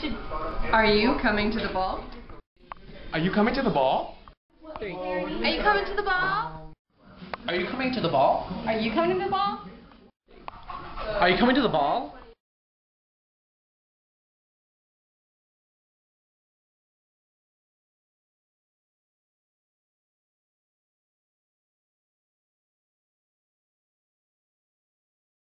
Should. Are you coming to the ball? Are you coming to the ball? Are you coming to the ball? Are you coming to the ball? Are you coming to the ball? Are you coming to the ball?